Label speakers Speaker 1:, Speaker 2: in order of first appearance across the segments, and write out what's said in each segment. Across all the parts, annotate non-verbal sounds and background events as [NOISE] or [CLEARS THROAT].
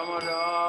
Speaker 1: Rama Rama,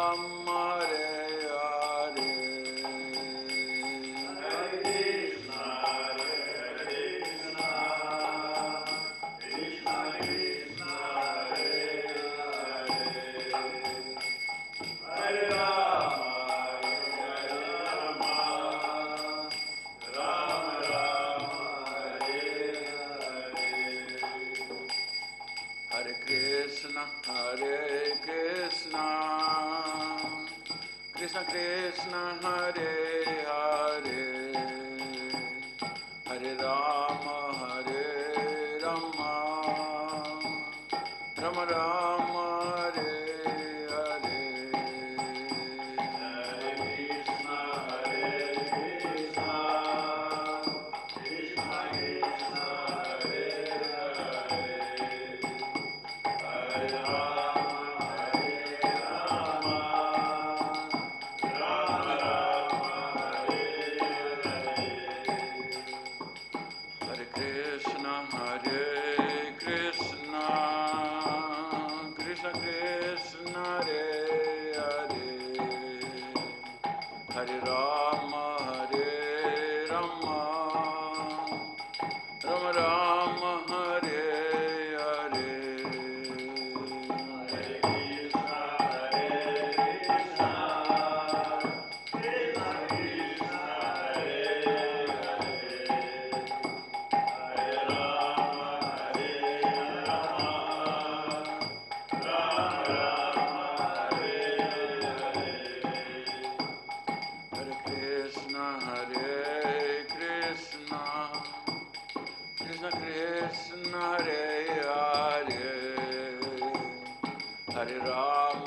Speaker 1: Hare Ram.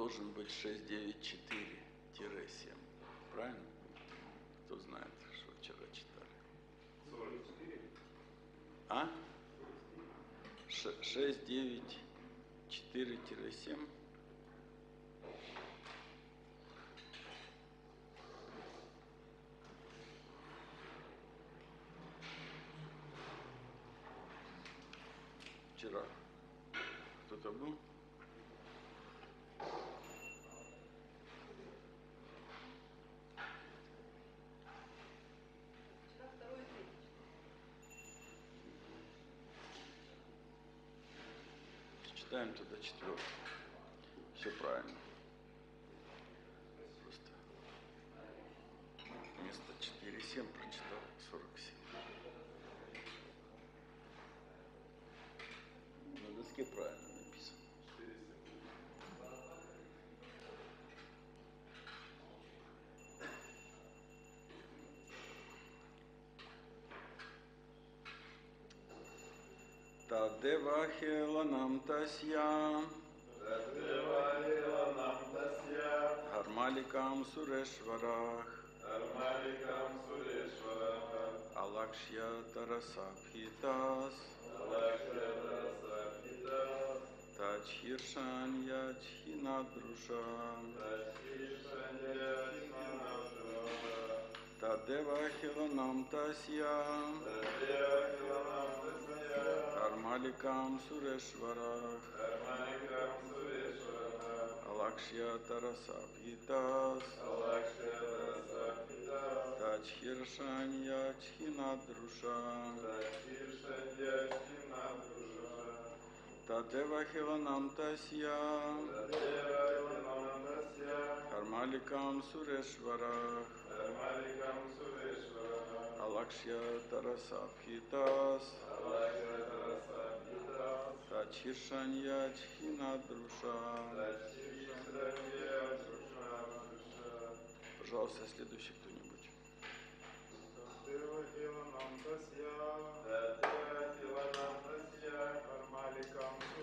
Speaker 1: Должен быть 694-7. Правильно? Кто знает, что вчера читали?
Speaker 2: 44.
Speaker 1: А? 694-7. Вчера кто-то был? Тогда четвертый. Все правильно. Тадева хеланам тасьям
Speaker 2: Тадевахиланам Тасья.
Speaker 1: Хармаликам Сурешварах
Speaker 2: Армаликам Сурeshвараха.
Speaker 1: Алакшья Тарасабхитас
Speaker 2: Алакшадасахитас.
Speaker 1: Тачхиршан Ячхинадруша
Speaker 2: Тачишаньяхинашвара.
Speaker 1: τα δεύτερα, λοιπόν,
Speaker 2: τα σουρεσβάρα.
Speaker 1: Αλάξια, Ταρασάπιτας,
Speaker 2: πητά. Αλάξια, τρασα πητά. Τα χειροσάνια, τσχηνά. Τα δεύτερα, λοιπόν.
Speaker 1: Алакшья Тарасабхитас
Speaker 2: Алакшадасахитас.
Speaker 1: Тачхиршан Ячхинадруша
Speaker 2: Тачишаньяхинадруша.
Speaker 1: Тадева хиланам тасьям
Speaker 2: Тадевахиланам Тасья.
Speaker 1: Хармаликам Сурешварах
Speaker 2: Армаликам Сурeshвараха.
Speaker 1: Алакшья Тарасабхитас
Speaker 2: Алакшадасахитас.
Speaker 1: Тачхиршан Ячхинадруша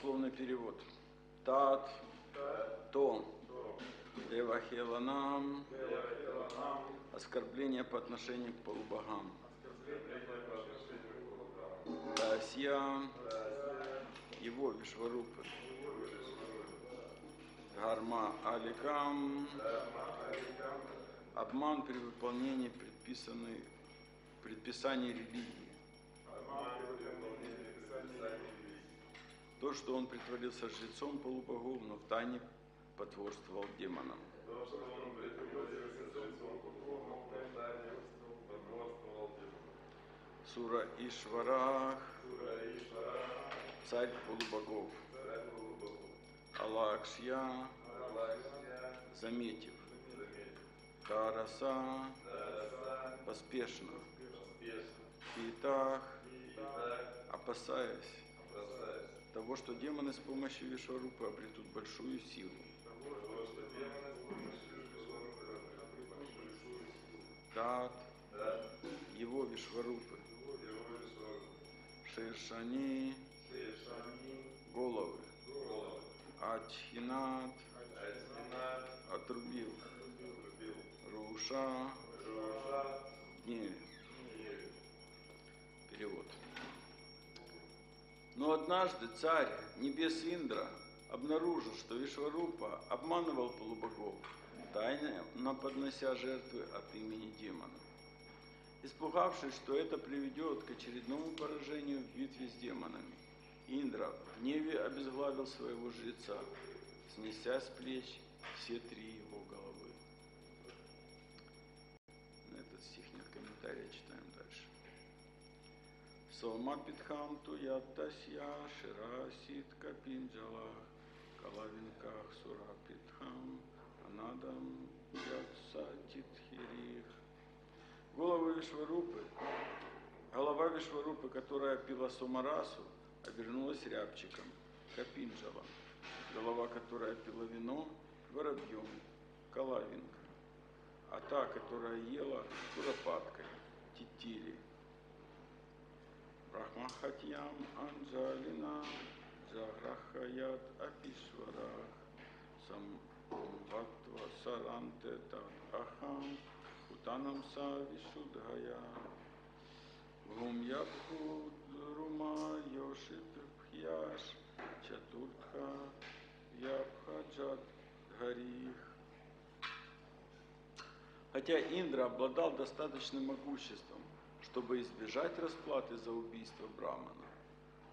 Speaker 1: Пословный перевод. Тат, то, Девахеланам, оскорбление по отношению к полубогам. Тасья, его Вишварупы. Гарма Аликам, обман при выполнении предписанной, предписаний религии. То, что он притворился жрецом полубогов, но в тайне потворствовал демонам.
Speaker 2: То, что он притворился лицом кругом, мечтанием, потворствовал ему.
Speaker 1: Сура Ишварах,
Speaker 2: Сура
Speaker 1: царь полубогов.
Speaker 2: царь Голубову.
Speaker 1: Алакшья, заметив,
Speaker 2: заметил,
Speaker 1: Тараса, поспешно,
Speaker 2: успешно.
Speaker 1: Питах,
Speaker 2: И так,
Speaker 1: опасаясь
Speaker 2: опасаясь
Speaker 1: того, что демоны с помощью Вишварупы обретут большую силу.
Speaker 2: Да,
Speaker 1: его Вишварупы. Шершани, головы,
Speaker 2: голову,
Speaker 1: Ачхинат, отрубил,
Speaker 2: убил,
Speaker 1: Руша,
Speaker 2: Руша. Ниве.
Speaker 1: Перевод. Но однажды царь небес Индра обнаружил, что Вишварупа обманывал полубогов, тайно поднося жертвы от имени демонов. Испугавшись, что это приведет к очередному поражению в битве с демонами, Индра в гневе обезглавил своего жреца, снеся с плеч все три его головы. На этот стих нет комментария, читаем дальше. Сома Питхам Туятасья Ширасит Капинджалах Калавинках Сура Питхам Анадам Ятса Титхирих. Головы Вишварупы, голова Вишварупы, которая пила Сомарасу, обернулась рябчиком, Капинджалом. Голова, которая пила вино, воробьем, Калавинка. А та, которая ела, куропаткой, Титили. Брахмахатьям Анджалина Джаграхаят Апишварах Самватва Саранте Тадахам Утанам Са Вишудхая Гумьябху Друма Йошит Пхьяш Чатуртха Ябхаджат Гарих Хотя Индра обладал достаточным могуществом, чтобы избежать расплаты за убийство Брамана,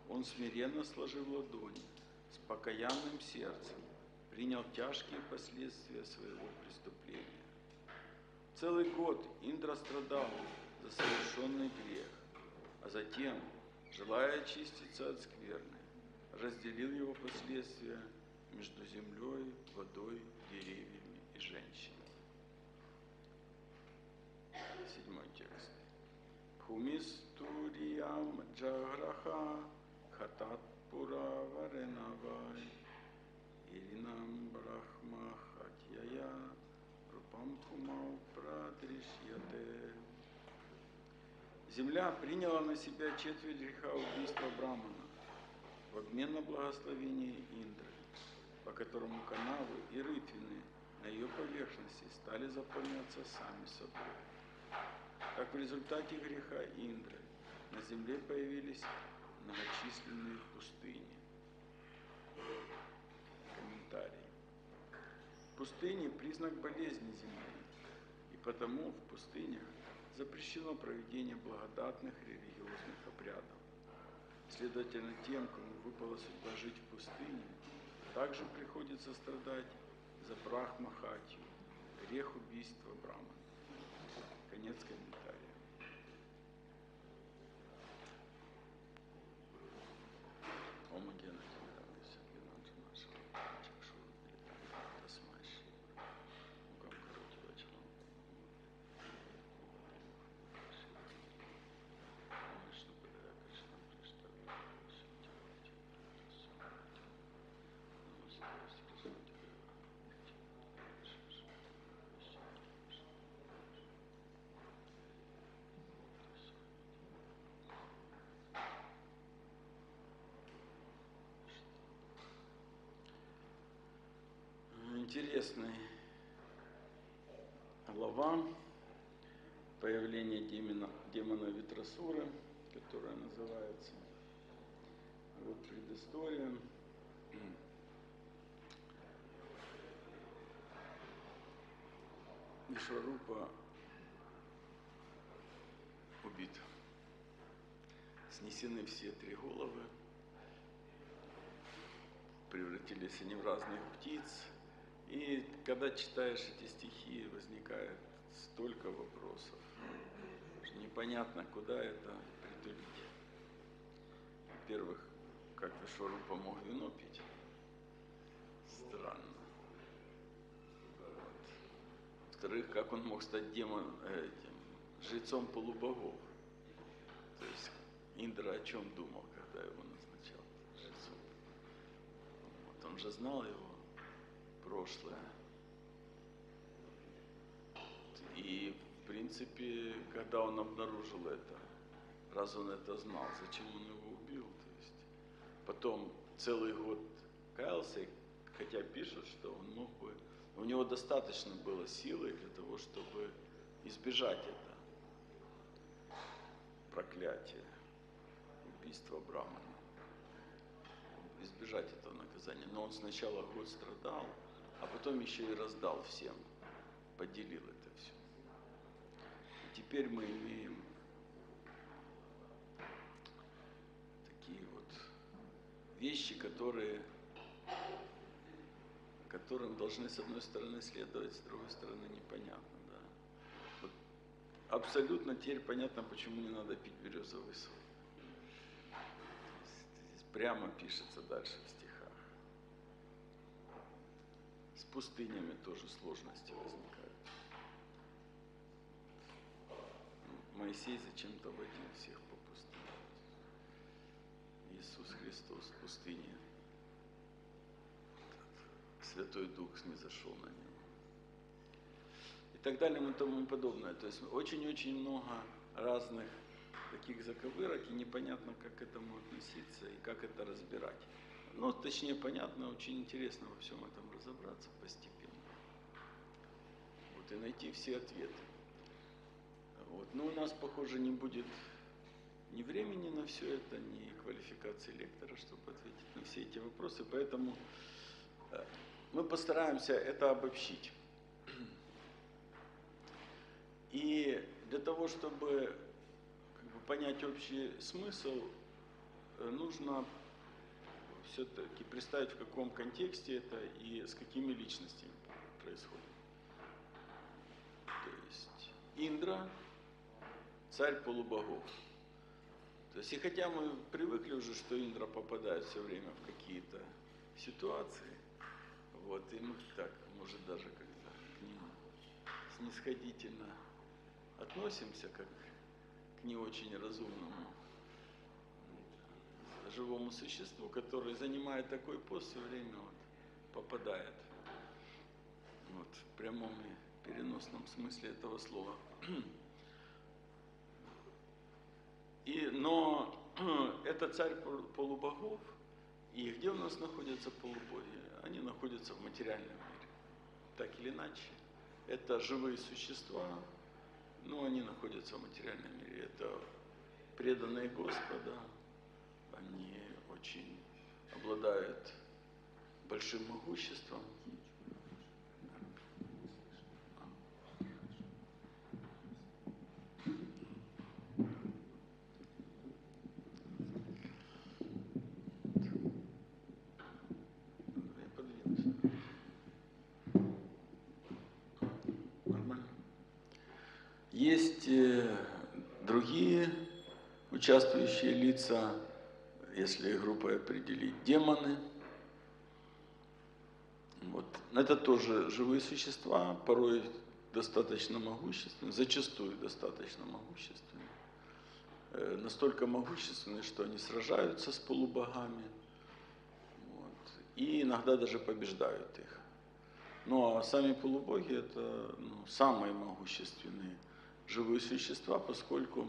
Speaker 1: он смиренно сложил ладони, с покаянным сердцем принял тяжкие последствия своего преступления. Целый год Индра страдал за совершенный грех, а затем, желая очиститься от скверны, разделил его последствия между землей, водой, деревьями и женщинами. Седьмой текст. Бхумистуриям джаграха хатат пура варенавай иринам брахма хатьяя рупам кумау прадришьяте. Земля приняла на себя четверть греха убийства Брамана в обмен на благословение Индры, по которому канавы и рытвины на ее поверхности стали заполняться сами собой. Как в результате греха Индры на земле появились многочисленные пустыни. Комментарий. Пустыни – признак болезни земли, и потому в пустынях запрещено проведение благодатных религиозных обрядов. Следовательно, тем, кому выпала судьба жить в пустыне, также приходится страдать за брахмахатию, грех убийства Брамана. Конец комментария. home again. Интересный глава появление демона, демона Витрасуры, которая называется. Вот предыстория. Вишварупа убит. Снесены все три головы. Превратились они в разных птиц, И когда читаешь эти стихи, возникает столько вопросов. Непонятно, куда это притулить. Во-первых, как Вишварупа мог вино пить? Странно. Во-вторых, как он мог стать демон, э, этим, жрецом полубогов? То есть Индра о чем думал, когда его назначал жрецом? Вот, он же знал его прошлое. И, в принципе, когда он обнаружил это, раз он это знал, зачем он его убил? То есть потом целый год каялся, хотя пишут, что он мог бы, у него достаточно было силы для того, чтобы избежать это проклятие, убийства Брамана, избежать этого наказания. Но он сначала год страдал, а потом еще и раздал всем, поделил это все. И теперь мы имеем такие вот вещи, которые, которым должны с одной стороны следовать, с другой стороны непонятно. Да? Вот абсолютно теперь понятно, почему не надо пить березовый сок. Здесь прямо пишется дальше в стихах. С пустынями тоже сложности возникают. Моисей зачем-то водил всех по пустыне. Иисус Христос в пустыне. Святой Дух снизошел на него. И так далее и тому подобное. То есть очень-очень много разных таких заковырок, и непонятно, как к этому относиться и как это разбирать. Ну, точнее, понятно, очень интересно во всем этом разобраться постепенно. Вот, и найти все ответы. Вот. Но у нас, похоже, не будет ни времени на все это, ни квалификации лектора, чтобы ответить на все эти вопросы. Поэтому э, мы постараемся это обобщить. И для того, чтобы как бы, понять общий смысл, э, нужно все-таки представить, в каком контексте это и с какими личностями происходит. То есть Индра, царь полубогов. То есть, и хотя мы привыкли уже, что Индра попадает все время в какие-то ситуации, вот, и мы так, может, даже как-то к нему снисходительно относимся, как к не очень разумному живому существу, который занимает такой пост, все время вот попадает вот, в прямом и переносном смысле этого слова. И, но [CLEARS THROAT] это царь полубогов, и где у нас находятся полубоги? Они находятся в материальном мире. Так или иначе. Это живые существа, но они находятся в материальном мире. Это преданные Господа, они очень обладают большим могуществом. Есть э, другие участвующие лица, если группой определить, демоны. Вот. Это тоже живые существа, порой достаточно могущественные, зачастую достаточно могущественные. Э, Настолько могущественные, что они сражаются с полубогами вот, и иногда даже побеждают их. Ну а сами полубоги это ну, самые могущественные живые существа, поскольку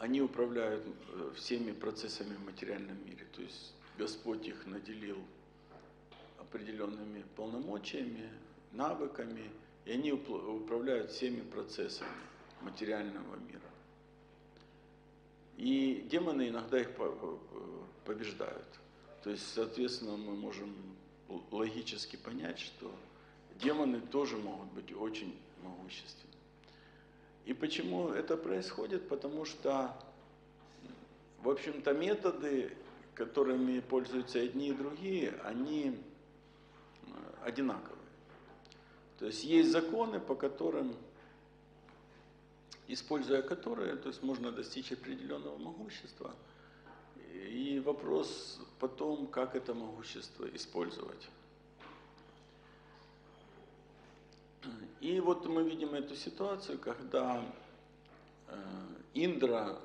Speaker 1: они управляют э, всеми процессами в материальном мире. То есть Господь их наделил определенными полномочиями, навыками, и они управляют всеми процессами материального мира. И демоны иногда их по- по- побеждают. То есть, соответственно, мы можем логически понять, что демоны тоже могут быть очень могущественны. И почему это происходит? Потому что, в общем-то, методы, которыми пользуются одни и другие, они э, одинаковые. То есть есть законы, по которым, используя которые, то есть можно достичь определенного могущества. И вопрос потом, как это могущество использовать. И вот мы видим эту ситуацию, когда э, Индра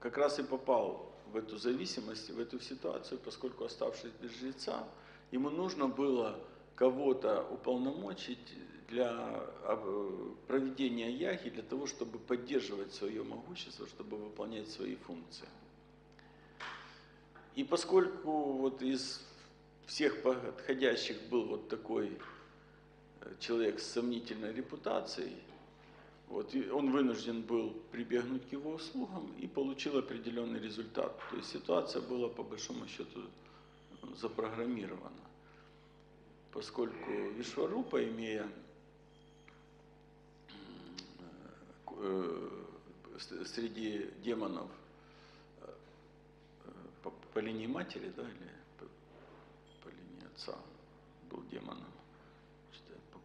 Speaker 1: как раз и попал в эту зависимость, в эту ситуацию, поскольку оставшись без жреца, ему нужно было кого-то уполномочить для э, проведения яги, для того, чтобы поддерживать свое могущество, чтобы выполнять свои функции. И поскольку вот из всех подходящих был вот такой человек с сомнительной репутацией, вот, и он вынужден был прибегнуть к его услугам и получил определенный результат. То есть ситуация была по большому счету запрограммирована. Поскольку Вишварупа, имея э, среди демонов э, по, по линии матери, да, или по, по линии отца был демоном,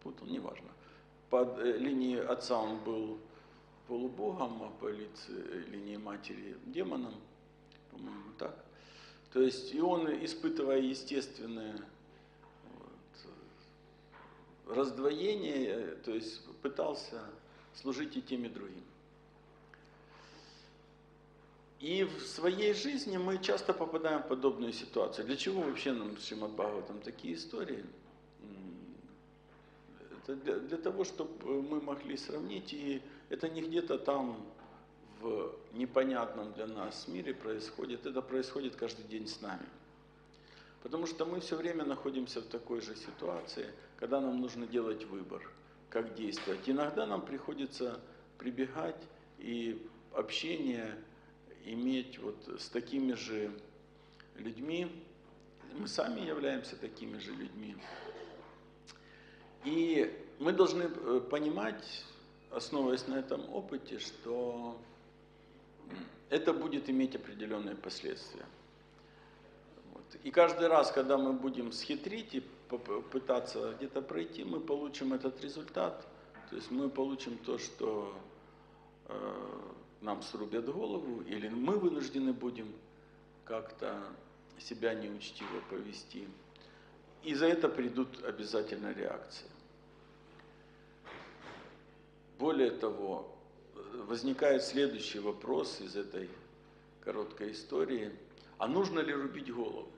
Speaker 1: попутал, неважно по линии отца он был полубогом, а по линии матери демоном, по-моему, так. То есть и он, испытывая естественное вот, раздвоение, то есть пытался служить и тем, и другим. И в своей жизни мы часто попадаем в подобную ситуацию. Для чего вообще нам с Шримад Бхагаватам такие истории? Это для, для того, чтобы мы могли сравнить, и это не где-то там в непонятном для нас мире происходит, это происходит каждый день с нами. Потому что мы все время находимся в такой же ситуации, когда нам нужно делать выбор, как действовать. Иногда нам приходится прибегать и общение иметь вот с такими же людьми. Мы сами являемся такими же людьми. И мы должны э, понимать, основываясь на этом опыте, что это будет иметь определенные последствия. Вот. И каждый раз, когда мы будем схитрить и пытаться где-то пройти, мы получим этот результат. То есть мы получим то, что э, нам срубят голову, или мы вынуждены будем как-то себя неучтиво повести. И за это придут обязательно реакции. Более того, возникает следующий вопрос из этой короткой истории. А нужно ли рубить голову?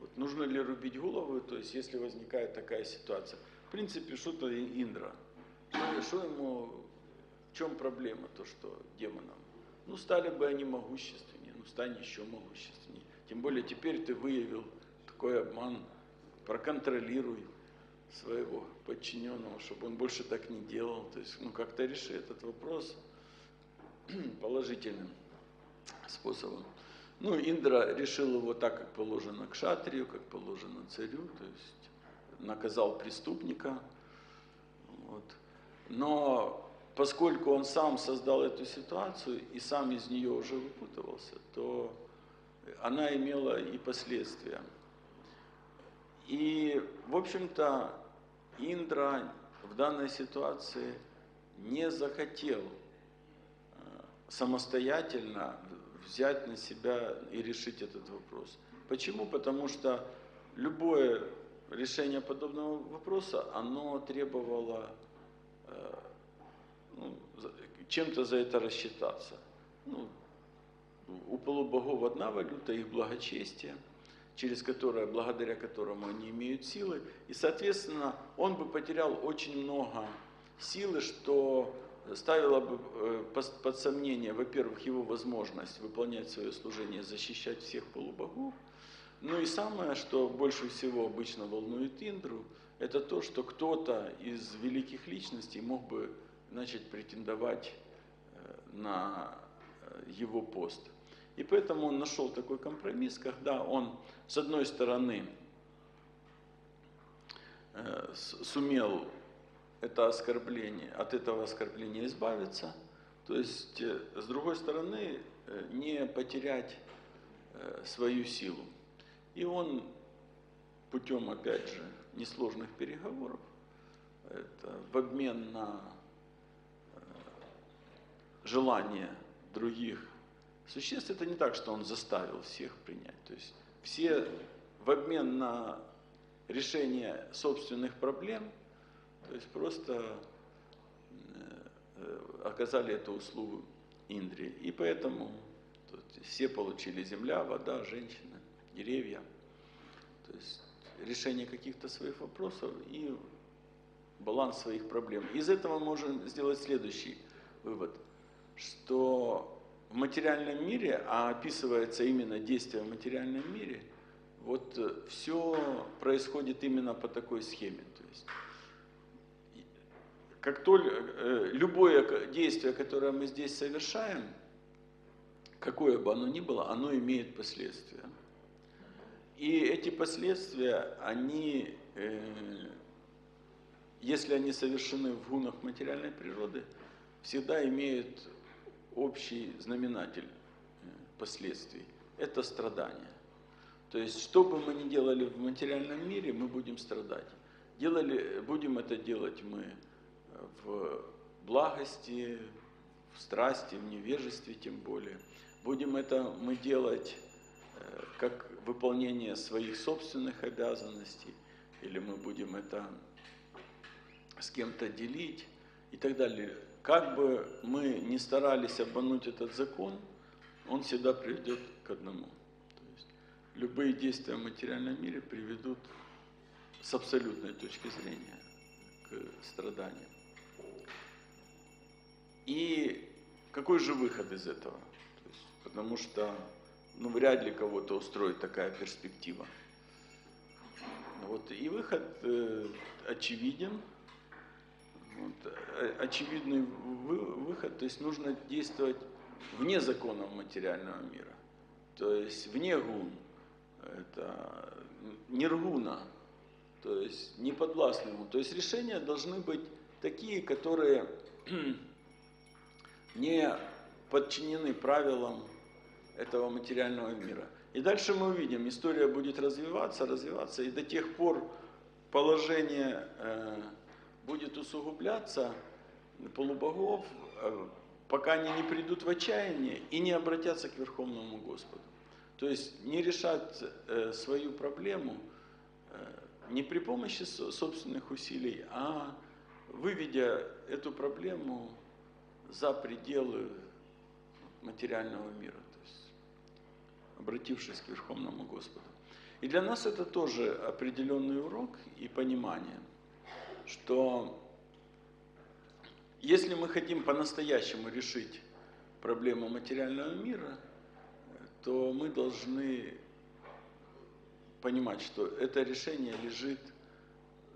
Speaker 1: Вот нужно ли рубить голову, то есть если возникает такая ситуация? В принципе, что-то Индра. Что, ему, в чем проблема, то, что демонам? Ну, стали бы они могущественнее, ну, стань еще могущественнее. Тем более теперь ты выявил такой обман, проконтролируй своего подчиненного, чтобы он больше так не делал. То есть, ну, как-то реши этот вопрос [CLEARS THROAT] положительным способом. Ну, Индра решил его так, как положено к шатрию, как положено царю, то есть наказал преступника. Вот. Но поскольку он сам создал эту ситуацию и сам из нее уже выпутывался, то она имела и последствия. И, в общем-то, Индра в данной ситуации не захотел э, самостоятельно взять на себя и решить этот вопрос. Почему? Потому что любое решение подобного вопроса, оно требовало э, ну, чем-то за это рассчитаться. Ну, у полубогов одна валюта, их благочестие – через которое, благодаря которому они имеют силы. И, соответственно, он бы потерял очень много силы, что ставило бы э, под сомнение, во-первых, его возможность выполнять свое служение, защищать всех полубогов. Ну и самое, что больше всего обычно волнует Индру, это то, что кто-то из великих личностей мог бы начать претендовать э, на э, его пост. И поэтому он нашел такой компромисс, когда он, с одной стороны, э, сумел это оскорбление, от этого оскорбления избавиться, то есть, э, с другой стороны, э, не потерять свою силу. И он путем, опять же, несложных переговоров, это в обмен на желание других существ, это не так, что он заставил всех принять. То есть все в обмен на решение собственных проблем, то есть просто э, э, оказали эту услугу Индре. И поэтому тут все получили земля, вода, женщины, деревья. То есть решение каких-то своих вопросов и баланс своих проблем. Из этого можем сделать следующий вывод, что в материальном мире, а описывается именно действие в материальном мире, вот все происходит именно по такой схеме. То есть, как только э, любое действие, которое мы здесь совершаем, какое бы оно ни было, оно имеет последствия. И эти последствия, они, э, если они совершены в гунах материальной природы, всегда имеют общий знаменатель э, последствий. Это страдания. То есть, что бы мы ни делали в материальном мире, мы будем страдать. Делали, будем это делать мы в благости, в страсти, в невежестве тем более. Будем это мы делать э, как выполнение своих собственных обязанностей, или мы будем это с кем-то делить и так далее. Как бы мы ни старались обмануть этот закон, он всегда приведет к одному. То есть любые действия в материальном мире приведут с абсолютной точки зрения к страданиям. И какой же выход из этого? То есть, потому что ну, вряд ли кого-то устроит такая перспектива. Вот, и выход э, очевиден. Вот, э, очевидный вы, выход, то есть нужно действовать вне законов материального мира. То есть вне гун. Это ниргуна, то есть не подвластному. То есть решения должны быть такие, которые [CLEARS THROAT] не подчинены правилам этого материального мира. И дальше мы увидим, история будет развиваться, развиваться, и до тех пор положение э, будет усугубляться полубогов, э, пока они не придут в отчаяние и не обратятся к Верховному Господу. То есть не решать э, свою проблему э, не при помощи собственных усилий, а выведя эту проблему за пределы материального мира, то есть обратившись к Верховному Господу. И для нас это тоже определенный урок и понимание, что если мы хотим по-настоящему решить проблему материального мира, то мы должны понимать, что это решение лежит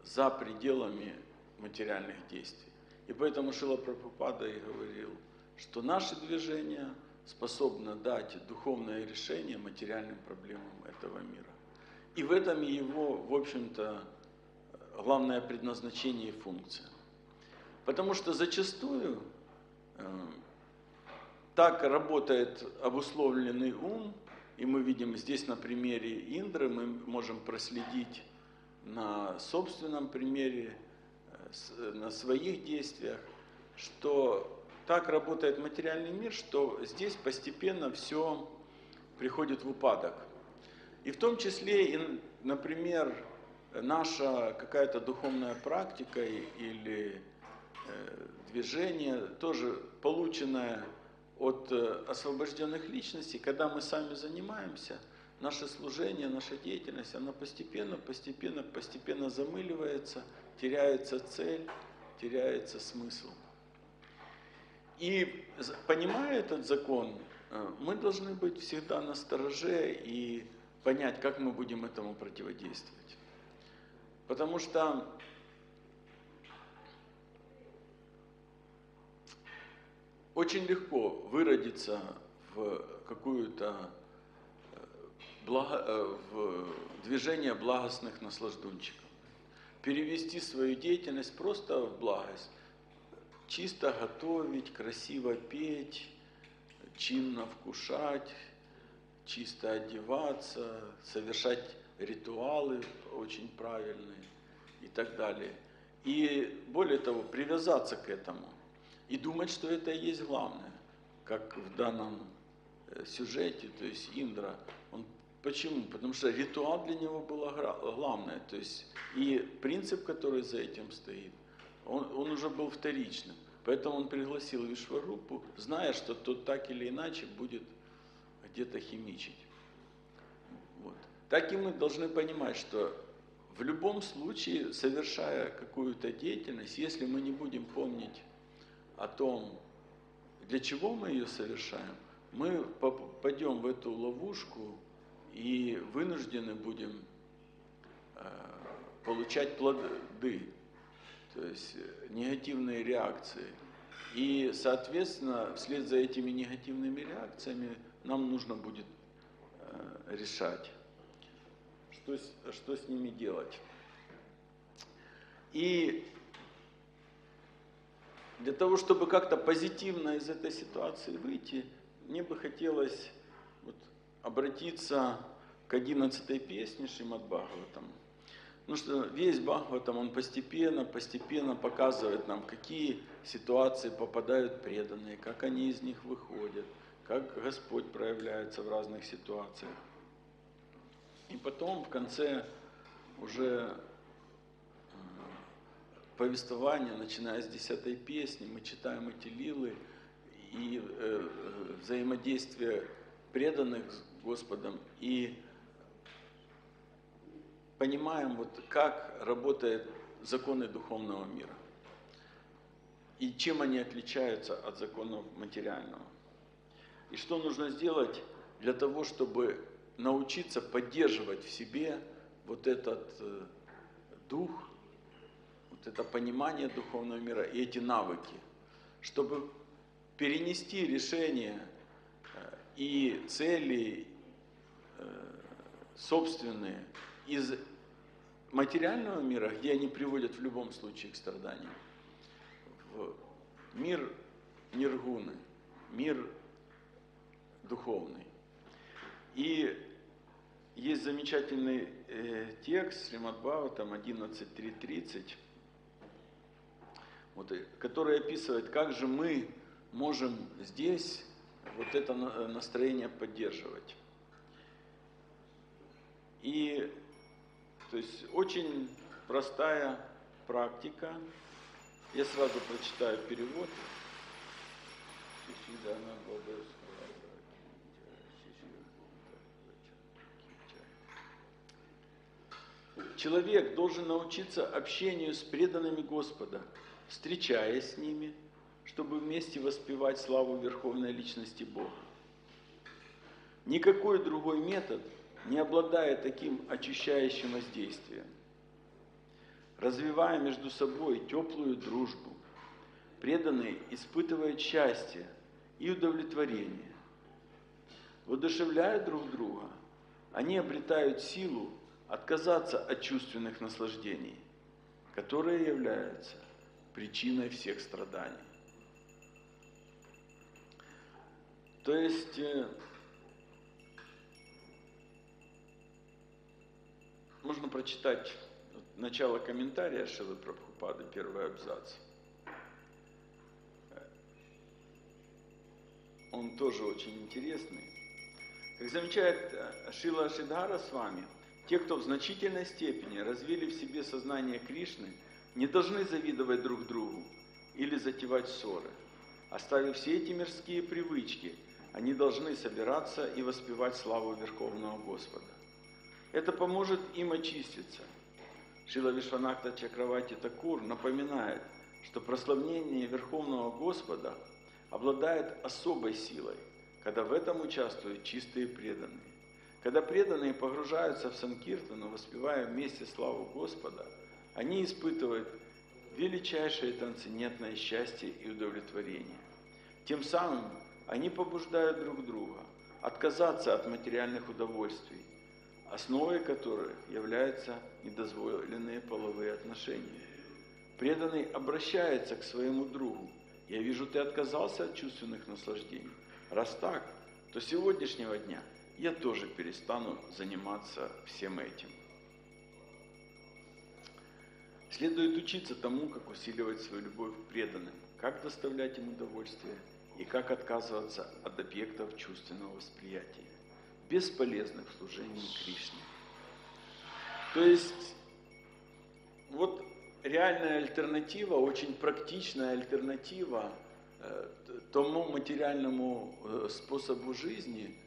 Speaker 1: за пределами материальных действий. И поэтому Шила Прабхупада и говорил, что наше движение способно дать духовное решение материальным проблемам этого мира. И в этом его, в общем-то, главное предназначение и функция. Потому что зачастую э, так работает обусловленный ум, и мы видим здесь на примере Индры, мы можем проследить на собственном примере на своих действиях, что так работает материальный мир, что здесь постепенно все приходит в упадок. И в том числе, например, наша какая-то духовная практика или э, движение, тоже полученное от э, освобожденных личностей, когда мы сами занимаемся, наше служение, наша деятельность, она постепенно, постепенно, постепенно замыливается – теряется цель, теряется смысл. И понимая этот закон, э, мы должны быть всегда на стороже и понять, как мы будем этому противодействовать. Потому что очень легко выродиться в какую-то э, благо, э, в движение благостных наслаждунчиков перевести свою деятельность просто в благость. Чисто готовить, красиво петь, чинно вкушать, чисто одеваться, совершать ритуалы очень правильные и так далее. И более того, привязаться к этому и думать, что это и есть главное, как в данном э, сюжете, то есть Индра, он Почему? Потому что ритуал для него было главное, то есть и принцип, который за этим стоит, он, он уже был вторичным. Поэтому он пригласил Вишварупу, зная, что тот так или иначе будет где-то химичить. Так и мы должны понимать, что в любом случае, совершая какую-то деятельность, если мы не будем помнить о том, для чего мы ее совершаем, мы попадем в эту ловушку и вынуждены будем э, получать плоды, то есть э, негативные реакции. И, соответственно, вслед за этими негативными реакциями нам нужно будет э, решать, что что с ними делать. И для того, чтобы как-то позитивно из этой ситуации выйти, мне бы хотелось вот обратиться к одиннадцатой песне Шримад Бхагаватам. Ну что весь Бхагаватам, он постепенно, постепенно показывает нам, какие ситуации попадают преданные, как они из них выходят, как Господь проявляется в разных ситуациях. И потом в конце уже э, повествования, начиная с десятой песни, мы читаем эти лилы и э, э взаимодействие преданных Господом и понимаем, вот как работают законы духовного мира и чем они отличаются от законов материального. И что нужно сделать для того, чтобы научиться поддерживать в себе вот этот э, дух, вот это понимание духовного мира и эти навыки, чтобы перенести решение и цели э, собственные из материального мира, где они приводят в любом случае к страданиям, в мир ниргуны, мир духовный. И есть замечательный э, текст Шримад там 11.3.30, вот, э, который описывает, как же мы можем здесь вот это настроение поддерживать. И то есть очень простая практика. Я сразу прочитаю перевод. Человек должен научиться общению с преданными Господа, встречаясь с ними – чтобы вместе воспевать славу Верховной Личности Бога. Никакой другой метод не обладает таким очищающим воздействием. Развивая между собой теплую дружбу, преданные испытывают счастье и удовлетворение. Воодушевляя друг друга, они обретают силу отказаться от чувственных наслаждений, которые являются причиной всех страданий. То есть э, можно прочитать начало комментария Шилы Прабхупады, первый абзац. Он тоже очень интересный. Как замечает э, Шила Шидхара с вами, те, кто в значительной степени развили в себе сознание Кришны, не должны завидовать друг другу или затевать ссоры. Оставив все эти мирские привычки – они должны собираться и воспевать славу Верховного Господа. Это поможет им очиститься. Шила Вишванакта Чакравати Такур напоминает, что прославление Верховного Господа обладает особой силой, когда в этом участвуют чистые преданные. Когда преданные погружаются в Санкиртану, воспевая вместе славу Господа, они испытывают величайшее трансцендентное счастье и удовлетворение. Тем самым они побуждают друг друга отказаться от материальных удовольствий, основой которых являются недозволенные половые отношения. Преданный обращается к своему другу. Я вижу, ты отказался от чувственных наслаждений. Раз так, то сегодняшнего дня я тоже перестану заниматься всем этим. Следует учиться тому, как усиливать свою любовь к преданным, как доставлять им удовольствие и как отказываться от объектов чувственного восприятия, бесполезных в служении Кришне. То есть, вот реальная альтернатива, очень практичная альтернатива э, тому материальному э, способу жизни,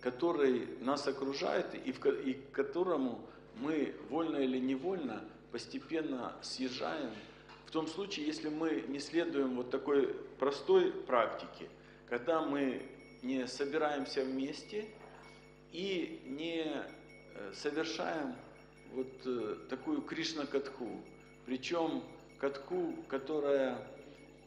Speaker 1: который нас окружает и, в, и к которому мы вольно или невольно постепенно съезжаем. В том случае, если мы не следуем вот такой простой практике, когда мы не собираемся вместе и не совершаем вот такую Кришна-катху, причем катку, которая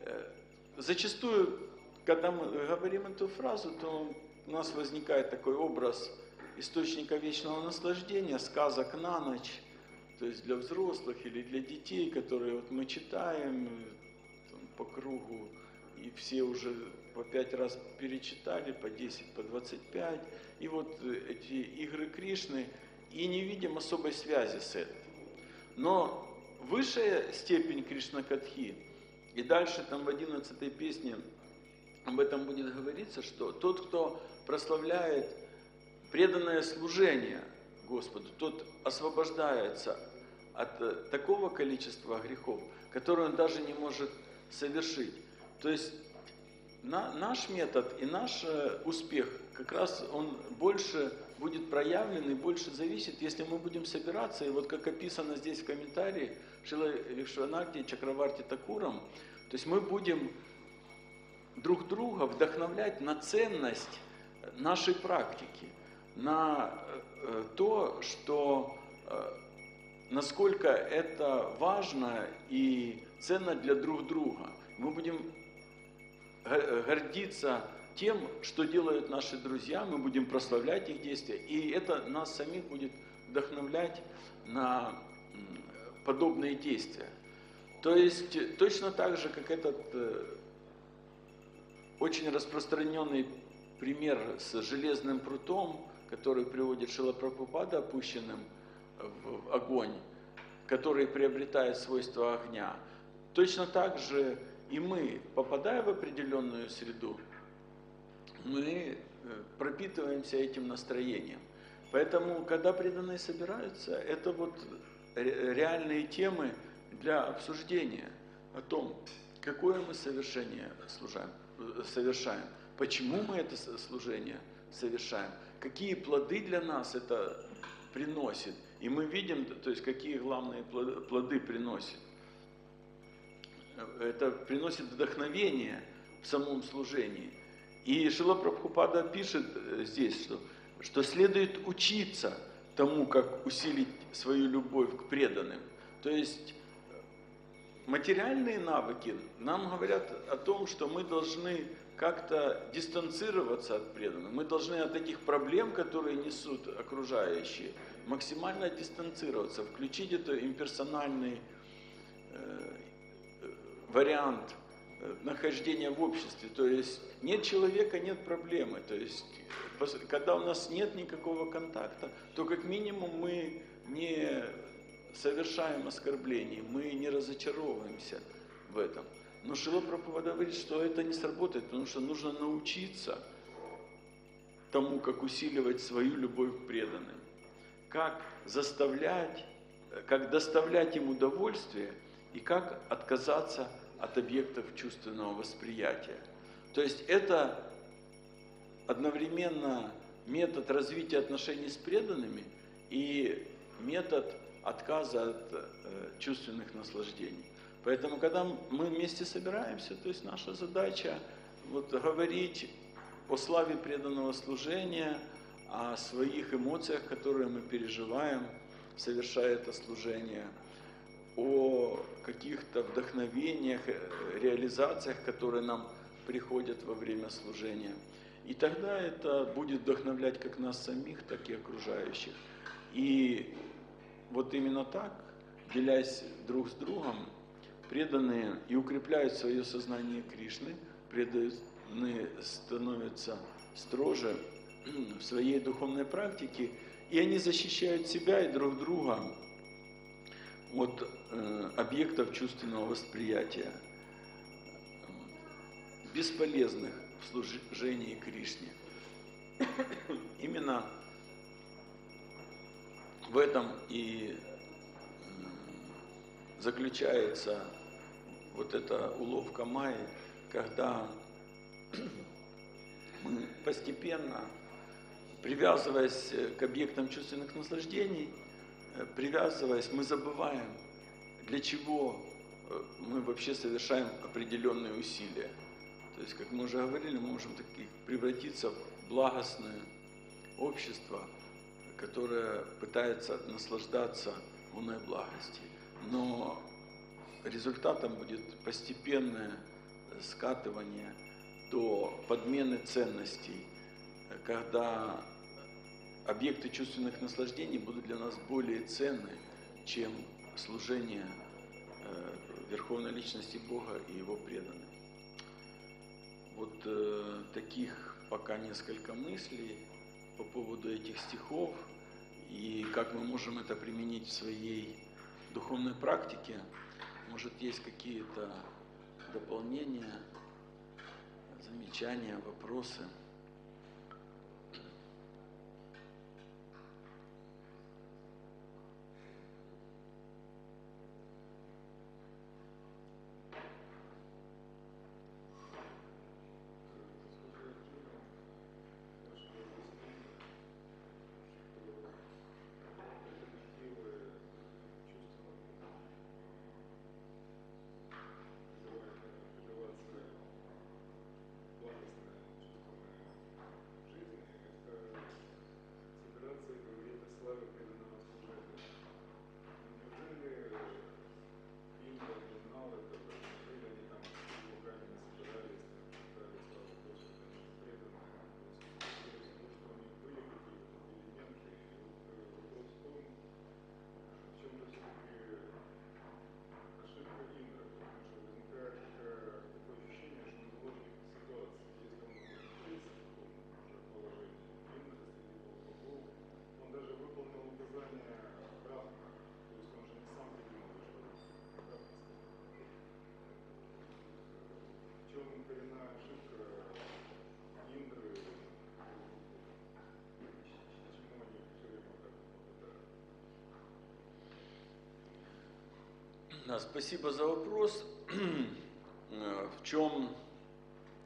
Speaker 1: э, зачастую, когда мы говорим эту фразу, то у нас возникает такой образ источника вечного наслаждения, сказок на ночь, то есть для взрослых или для детей, которые вот мы читаем там, по кругу, и все уже по пять раз перечитали, по 10, по 25, и вот эти игры Кришны, и не видим особой связи с этим. Но высшая степень Кришна Катхи, и дальше там в 11 песне об этом будет говориться, что тот, кто прославляет преданное служение Господу, тот освобождается от э, такого количества грехов, которые он даже не может совершить. То есть на, наш метод и наш э, успех, как раз он больше будет проявлен и больше зависит, если мы будем собираться, и вот как описано здесь в комментарии, Шила Вишванарти Чакраварти Такуром, то есть мы будем друг друга вдохновлять на ценность нашей практики, на э, то, что э, насколько это важно и ценно для друг друга. Мы будем гордиться тем, что делают наши друзья, мы будем прославлять их действия, и это нас самих будет вдохновлять на подобные действия. То есть точно так же, как этот э, очень распространенный пример с железным прутом, который приводит Шилапрабхупада опущенным в огонь, который приобретает свойства огня. Точно так же и мы, попадая в определенную среду, мы э, пропитываемся этим настроением. Поэтому, когда преданные собираются, это вот реальные темы для обсуждения о том, какое мы совершение служаем, совершаем, почему мы это служение совершаем, какие плоды для нас это приносит. И мы видим, то есть какие главные плоды приносит. Это приносит вдохновение в самом служении. И Шила Прабхупада пишет э, здесь, что, что следует учиться – тому, как усилить свою любовь к преданным. То есть материальные навыки нам говорят о том, что мы должны как-то дистанцироваться от преданных. Мы должны от этих проблем, которые несут окружающие, максимально дистанцироваться, включить это имперсональный э, вариант э, нахождения в обществе. То есть нет человека, нет проблемы. То есть когда у нас нет никакого контакта, то как минимум мы не совершаем оскорблений, мы не разочаровываемся в этом. Но Шила Прабхупада говорит, что это не сработает, потому что нужно научиться тому, как усиливать свою любовь к преданным, как заставлять, как доставлять им удовольствие и как отказаться от объектов чувственного восприятия. То есть это одновременно метод развития отношений с преданными и метод отказа от э, чувственных наслаждений. Поэтому, когда мы вместе собираемся, то есть наша задача вот, говорить о славе преданного служения, о своих эмоциях, которые мы переживаем, совершая это служение, о каких-то вдохновениях, э, реализациях, которые нам приходят во время служения – и тогда это будет вдохновлять как нас самих, так и окружающих. И вот именно так, делясь друг с другом, преданные и укрепляют свое сознание Кришны, преданные становятся строже в своей духовной практике, и они защищают себя и друг друга от э, объектов чувственного восприятия, бесполезных в служении Кришне. [COUGHS] Именно в этом и э, заключается вот эта уловка Майи, когда [CLEARS THROAT] мы постепенно, привязываясь к объектам чувственных наслаждений, э, привязываясь, мы забываем, для чего э, мы вообще совершаем определенные усилия. То есть, как мы уже говорили, мы можем таки превратиться в благостное общество, которое пытается наслаждаться лунной благости. Но результатом будет постепенное скатывание до подмены ценностей, когда объекты чувственных наслаждений будут для нас более ценны, чем служение э, Верховной Личности Бога и Его преданным. Вот э, таких пока несколько мыслей по поводу этих стихов и как мы можем это применить в своей духовной практике. Может, есть какие-то дополнения, замечания, вопросы? Да, спасибо за вопрос. [CLEARS THROAT] В чем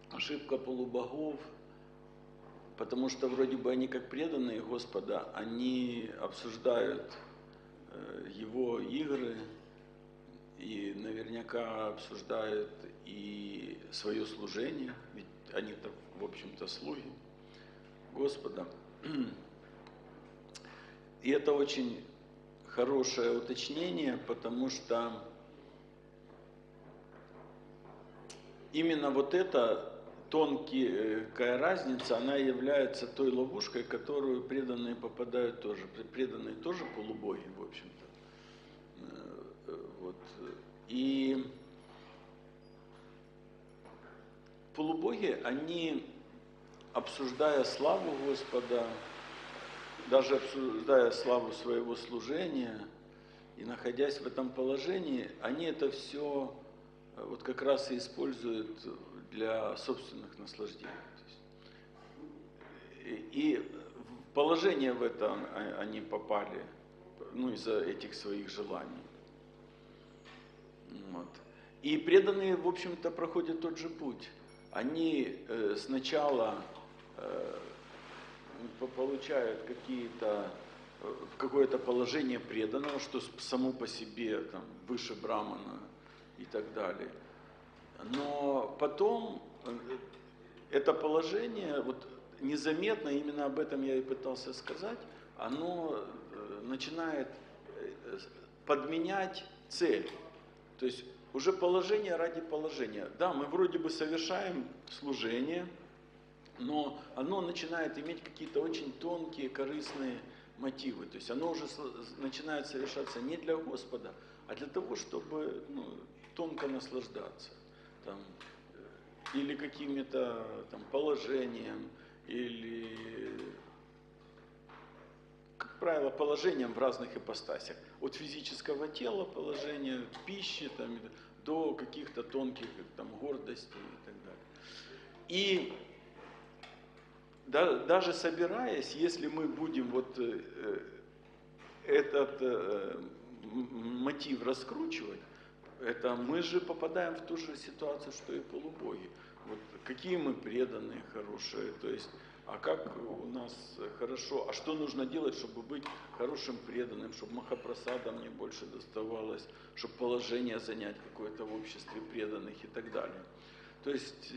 Speaker 1: ошибка полубогов? Потому что вроде бы они как преданные Господа, они обсуждают э, его игры и наверняка обсуждают и свое служение, ведь они-то, в общем-то, слуги Господа. [CLEARS THROAT] И это очень хорошее уточнение, потому что именно вот эта тонкая разница, она является той ловушкой, которую преданные попадают тоже. Преданные тоже полубоги, в общем-то. Э, вот. И полубоги, они, обсуждая славу Господа, даже обсуждая славу своего служения и находясь в этом положении, они это все вот как раз и используют для собственных наслаждений. И в положение в это они попали, ну, из-за этих своих желаний. Вот. И преданные, в общем-то, проходят тот же путь. Они э, сначала э, получают какие-то какое-то положение преданного, что само по себе там, выше Брамана и так далее. Но потом э, это положение, вот незаметно, именно об этом я и пытался сказать, оно э, начинает э, подменять цель. То есть уже положение ради положения. Да, мы вроде бы совершаем служение, но оно начинает иметь какие-то очень тонкие, корыстные мотивы. То есть оно уже начинает совершаться не для Господа, а для того, чтобы ну, тонко наслаждаться. Там, э, или какими-то там, положением, или, как правило, положением в разных ипостасях. От физического тела положения, пищи там, до каких-то тонких там, гордостей и так далее. И да- даже собираясь, если мы будем вот э, э, этот э, мотив раскручивать, это мы же попадаем в ту же ситуацию, что и полубоги. Вот какие мы преданные, хорошие, то есть, а как у нас хорошо, а что нужно делать, чтобы быть хорошим преданным, чтобы Махапрасада мне больше доставалось, чтобы положение занять какое-то в обществе преданных и так далее. То есть,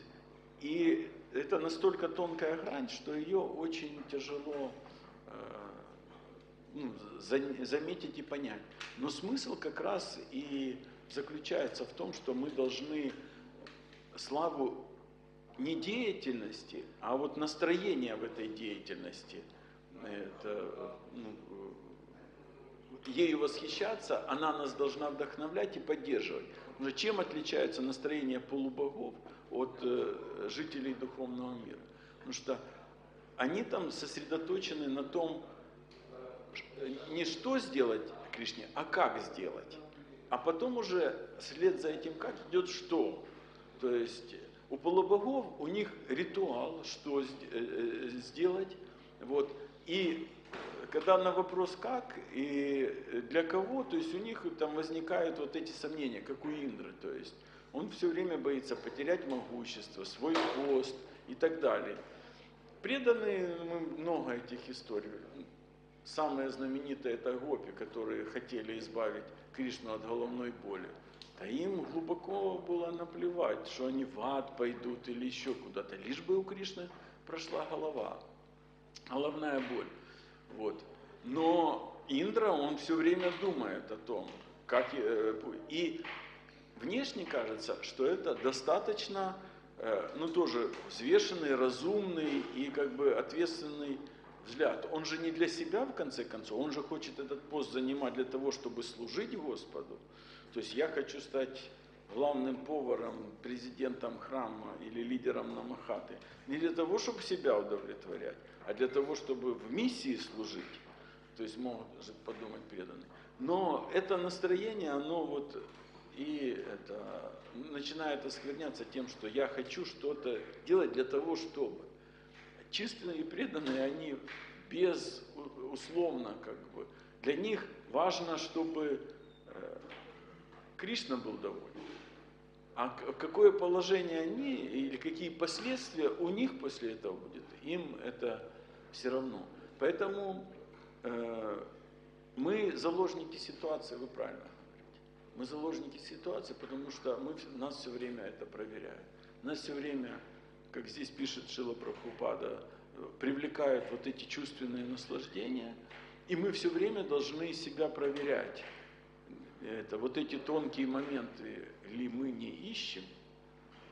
Speaker 1: и это настолько тонкая грань, что ее очень тяжело э, ну, за- заметить и понять. Но смысл как раз и заключается в том, что мы должны славу не деятельности, а вот настроение в этой деятельности, это, ну, ею восхищаться, она нас должна вдохновлять и поддерживать. Что чем отличается настроение полубогов от э, жителей духовного мира? Потому что они там сосредоточены на том, не что сделать Кришне, а как сделать. А потом уже вслед за этим как идет что. То есть у полубогов у них ритуал, что э, э, сделать. Вот. И когда на вопрос как и для кого, то есть у них там возникают вот эти сомнения, как у Индры. То есть он все время боится потерять могущество, свой пост и так далее. Преданные, мы много этих историй. Самые знаменитые это гопи, которые хотели избавить Кришну от головной боли. Да им глубоко было наплевать, что они в ад пойдут или еще куда-то, лишь бы у Кришны прошла голова, головная боль. Вот. Но Индра, он все время думает о том, как... э, И внешне кажется, что это достаточно, э, ну тоже взвешенный, разумный и как бы ответственный взгляд. Он же не для себя в конце концов, он же хочет этот пост занимать для того, чтобы служить Господу. То есть я хочу стать главным поваром, президентом храма или лидером Намахаты. Не для того, чтобы себя удовлетворять, а для того, чтобы в миссии служить. То есть могут подумать преданные. Но это настроение, оно вот и это начинает оскверняться тем, что я хочу что-то делать для того, чтобы. Чистые и преданные, они без условно как бы. Для них важно, чтобы э, Кришна был доволен. А какое положение они или какие последствия у них после этого будет, им это все равно. Поэтому э, мы заложники ситуации, вы правильно говорите. Мы заложники ситуации, потому что мы, нас все время это проверяют. Нас все время, как здесь пишет Шила Прабхупада, привлекают вот эти чувственные наслаждения, и мы все время должны себя проверять это вот эти тонкие моменты ли мы не ищем,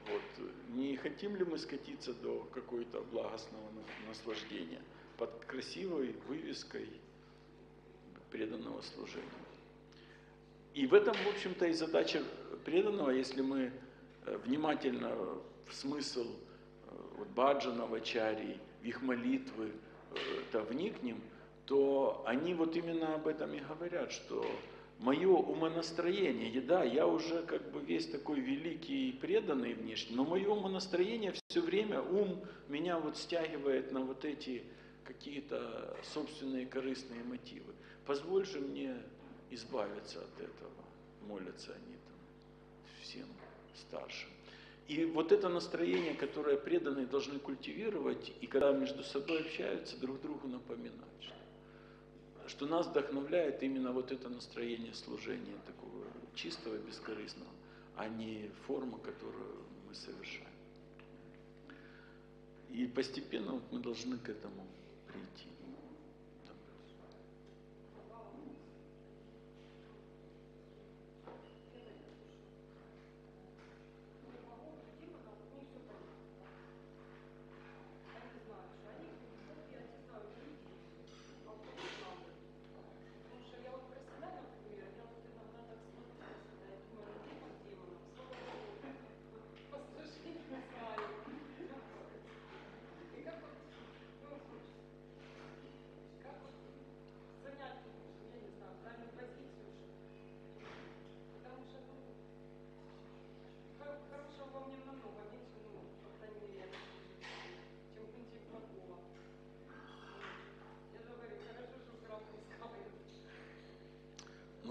Speaker 1: вот, не хотим ли мы скатиться до какой-то благостного на- наслаждения под красивой вывеской преданного служения. И в этом, в общем-то, и задача преданного, если мы э, внимательно в смысл вот, баджана, вачарий, в их молитвы э, это вникнем, то они вот именно об этом и говорят, что мое умонастроение, да, я уже как бы весь такой великий и преданный внешне, но мое умонастроение все время, ум меня вот стягивает на вот эти какие-то собственные корыстные мотивы. Позволь же мне избавиться от этого, молятся они там всем старшим. И вот это настроение, которое преданные должны культивировать, и когда между собой общаются, друг другу напоминать, что что нас вдохновляет именно вот это настроение служения такого чистого, бескорыстного, а не форма, которую мы совершаем. И постепенно вот мы должны к этому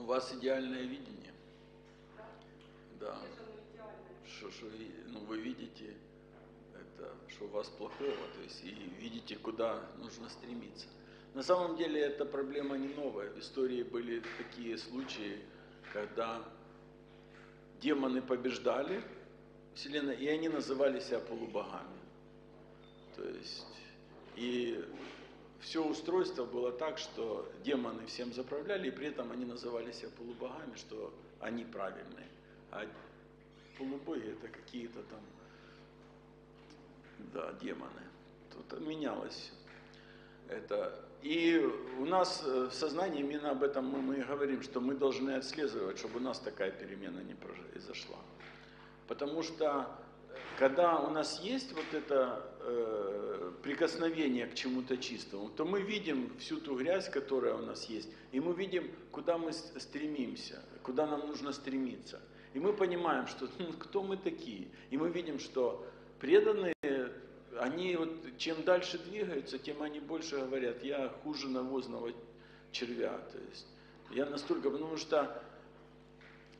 Speaker 1: У вас идеальное видение. Да. Что, что, ну, вы видите, это, что у вас плохого, то есть и видите, куда нужно стремиться. На самом деле эта проблема не новая. В истории были такие случаи, когда демоны побеждали Вселенную, и они называли себя полубогами. То есть, и все устройство было так, что демоны всем заправляли, и при этом они называли себя полубогами, что они правильные. А полубоги это какие-то там, да, демоны. Тут менялось. Это. И у нас э, в сознании именно об этом мы, мы и говорим, что мы должны отслеживать, чтобы у нас такая перемена не произошла. Потому что э, когда у нас есть вот это э, прикосновение к чему-то чистому, то мы видим всю ту грязь, которая у нас есть, и мы видим, куда мы стремимся, куда нам нужно стремиться. И мы понимаем, что ну, кто мы такие. И мы видим, что преданные, они вот чем дальше двигаются, тем они больше говорят, я хуже навозного червя. То есть я настолько, потому что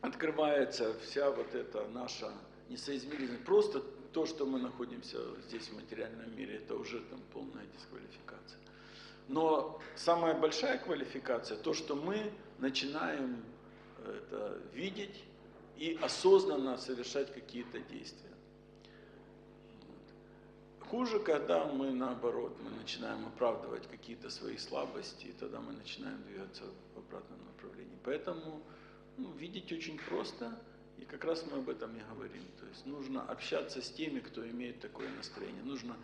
Speaker 1: открывается вся вот эта наша несоизмеримость. Просто то, что мы находимся здесь в материальном мире, это уже там полная дисквалификация. Но самая большая квалификация, то, что мы начинаем это, видеть и осознанно совершать какие-то действия. Хуже, когда мы наоборот, мы начинаем оправдывать какие-то свои слабости, и тогда мы начинаем двигаться в обратном направлении. Поэтому ну, видеть очень просто, и как раз мы об этом и говорим. То есть нужно общаться с теми, кто имеет такое настроение. Нужно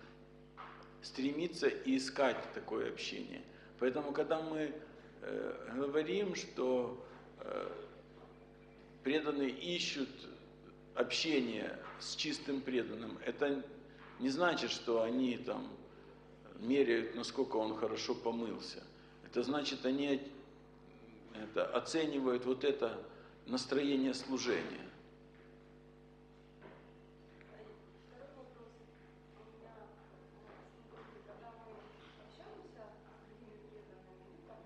Speaker 1: стремиться и искать такое общение. Поэтому, когда мы э, говорим, что э, преданные ищут общение с чистым преданным, это не значит, что они там меряют, насколько он хорошо помылся. Это значит, они это, оценивают вот это настроение служения.
Speaker 3: Второй вопрос. У меня, ну, когда мы общаемся с другими преданными, ну, там,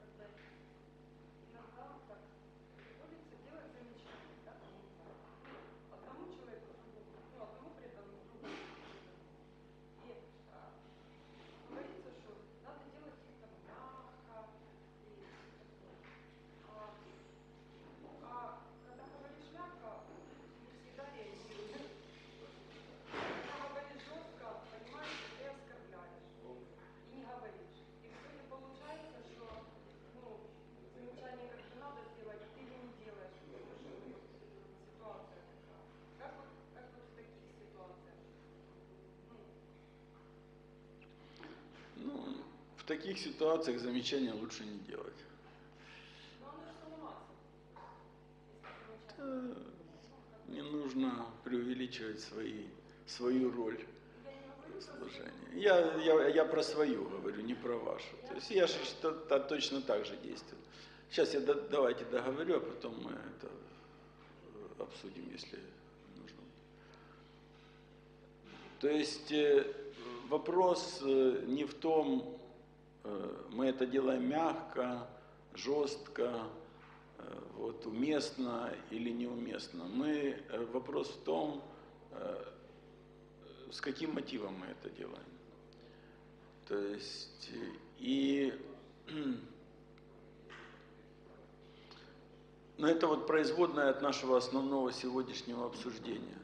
Speaker 3: когда иногда так приходится делать замечания, да, ну, одному человеку, другому, ну, одному преданному, другому преданному. И а, говорится, что надо делать их там мягко и всё такое. А, ну, а когда говоришь мягко, не всегда реагируют. Когда говоришь жестко, понимаешь, что ты оскорбляешь. И не говоришь. И в итоге получается, что ну, замечание как бы надо сделать, ты его не делаешь. Потому что ну, ситуация такая. Как вот, как вот в таких ситуациях? Ну,
Speaker 1: Ну, в таких ситуациях замечания лучше не делать. Э, Не нужно преувеличивать свои, свою роль служения. Я, я, я про свою говорю, не про вашу. То есть я же что- та- точно так же действую. Сейчас я до- давайте договорю, а потом мы это э, обсудим, если нужно. То есть э, вопрос не в том, мы это делаем мягко, жестко, э, вот, уместно или неуместно. Мы, э, вопрос в том, э, с каким мотивом мы это делаем. То есть, э, и [CLEARS THROAT] но это вот производная от нашего основного сегодняшнего обсуждения.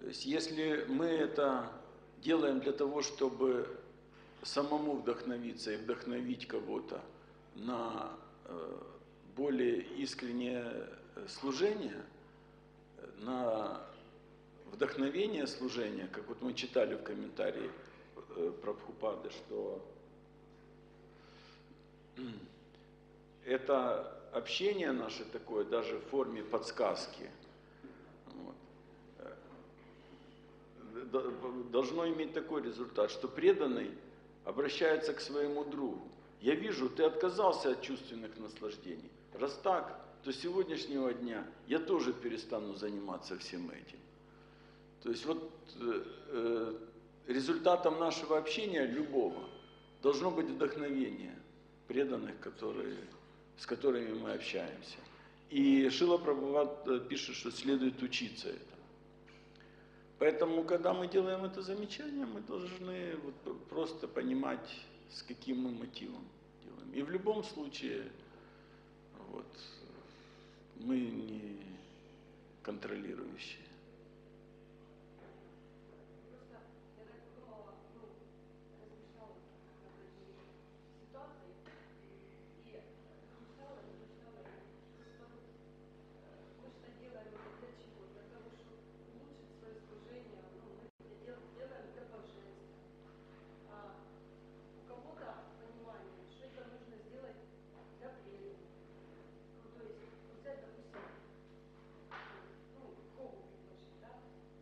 Speaker 1: То есть, если мы это делаем для того, чтобы самому вдохновиться и вдохновить кого-то на э, более искреннее э, служение, на вдохновение служения, как вот мы читали в комментарии э, Прабхупады, что это общение наше такое, даже в форме подсказки, вот, должно иметь такой результат, что преданный обращается к своему другу. Я вижу, ты отказался от чувственных наслаждений. Раз так, то с сегодняшнего дня я тоже перестану заниматься всем этим. То есть вот э, э, результатом нашего общения любого должно быть вдохновение преданных, которые с которыми мы общаемся. И Шила Прабхупад э, пишет, что следует учиться этому. Поэтому, когда мы делаем это замечание, мы должны вот просто понимать, с каким мы мотивом делаем. И в любом случае, вот, мы не контролирующие.
Speaker 3: Просто я так подумала, ну, размышляла над этой ситуацией, и размышляла, размышляла, и просто вот, э, мы что делаем это для чего? Для того, чтобы улучшить свое служение, ну, мы это дел- делаем для божества. А у кого-то понимание, что это нужно сделать для преданных. Ну, то есть, вот взять, допустим, ну, Богу предложить, да?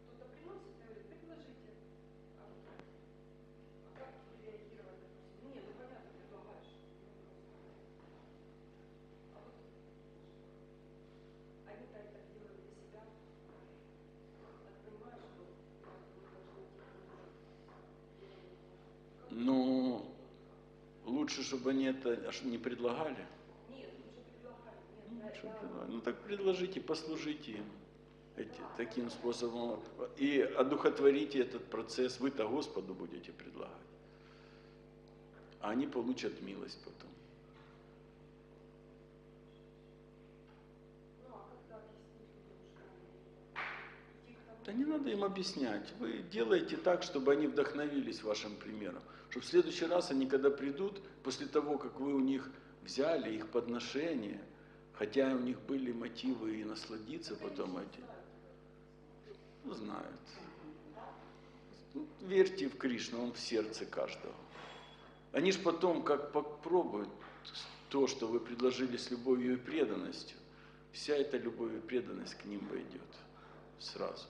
Speaker 3: Кто-то приносит, я говорю, предложите. А, вот, а как реагировать, допустим? Не, ну понятно, предлагаешь. А вот они так это делают для себя. Так понимаю, что мы должны
Speaker 1: Ну, лучше, чтобы они это не предлагали.
Speaker 3: Нет, лучше предлагали.
Speaker 1: Ну? Ну, так предложите, послужите им эти, таким способом. И одухотворите этот процесс. Вы-то Господу будете предлагать. А они получат милость потом.
Speaker 3: ну а как-то объяснить людям, что идти к тому,
Speaker 1: Да не надо им объяснять. Вы делаете так, чтобы они вдохновились вашим примером. Чтобы в следующий раз они, когда придут, после того, как вы у них взяли их подношение, хотя у них были мотивы и насладиться потом этим, знают. Ну, Верьте в Кришну, он в сердце каждого. Они же потом, как попробуют то, что вы предложили с любовью и преданностью, вся эта любовь и преданность к ним войдет сразу.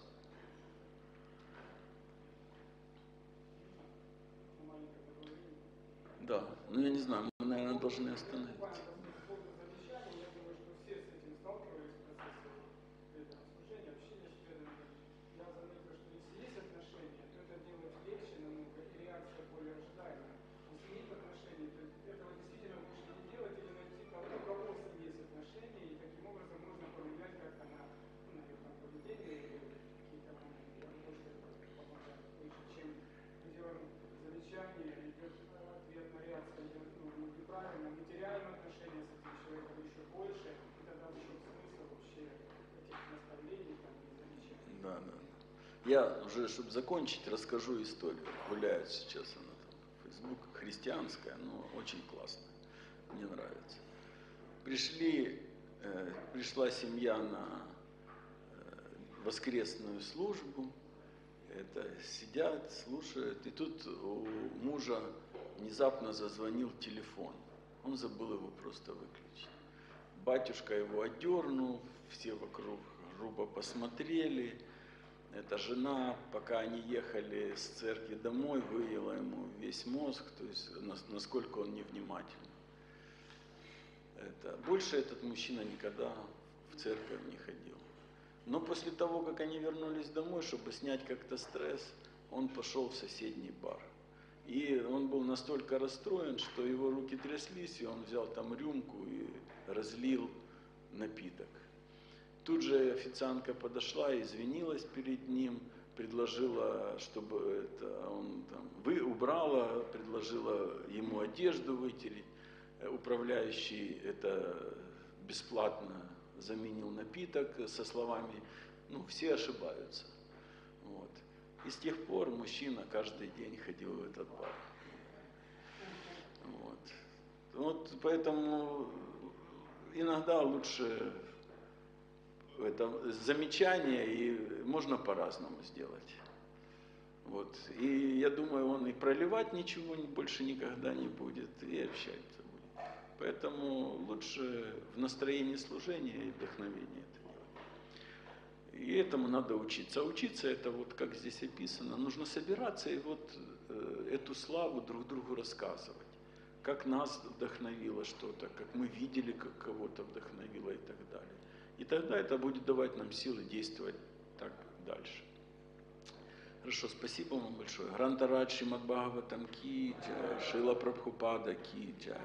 Speaker 1: Да, ну я не знаю, мы, наверное, должны остановиться.
Speaker 4: замечаний, я думаю, что все с этим сталкивались в процессе преданного служения, общения с преданными. Я заметил, что если есть отношения, то это делать легче намного, и реакция более ожидаемая. Если нет отношений, то этого действительно лучше не делать или найти того, у кого с ним есть отношения, и таким образом можно повлиять как-то на, ну, наверное, поведение или какие-то моменты. Я думаю, что это помогает лучше, чем мы делаем замечание, идет ответная реакция, идет ну, неправильно, мы теряем отношения с этим человеком еще больше, и тогда в чем смысл вообще этих наставлений там, и замечаний.
Speaker 1: Да, да. Я уже, чтобы закончить, расскажу историю. Гуляет сейчас она там. Фейсбук христианская, но очень классная. Мне нравится. Пришли, э, пришла семья на э, воскресную службу. Это сидят, слушают. И тут у мужа внезапно зазвонил телефон. Он забыл его просто выключить. Батюшка его одернул, все вокруг грубо посмотрели. Эта жена, пока они ехали с церкви домой, выела ему весь мозг, то есть нас- насколько он невнимательный. Это, больше этот мужчина никогда в церковь не ходил. Но после того, как они вернулись домой, чтобы снять как-то стресс, он пошел в соседний бар. И он был настолько расстроен, что его руки тряслись, и он взял там рюмку и разлил напиток. Тут же официантка подошла, извинилась перед ним, предложила, чтобы это он там вы убрала, предложила ему одежду вытереть. Э, Управляющий это бесплатно заменил напиток со словами, ну все ошибаются. Вот. И с тех пор мужчина каждый день ходил в этот бар. Вот. Вот поэтому иногда лучше это замечание и можно по-разному сделать. Вот. И я думаю, он и проливать ничего больше никогда не будет, и общаться будет. Поэтому лучше в настроении служения и вдохновения это делать. И этому надо учиться. А учиться это вот, как здесь описано, нужно собираться и вот э, эту славу друг другу рассказывать. Как нас вдохновило что-то, как мы видели, как кого-то вдохновило и так далее. И тогда это будет давать нам силы действовать так дальше. Хорошо, спасибо вам большое. Грантарадж Шримад Бхагаватам Ки Шила Прабхупада Ки Джай.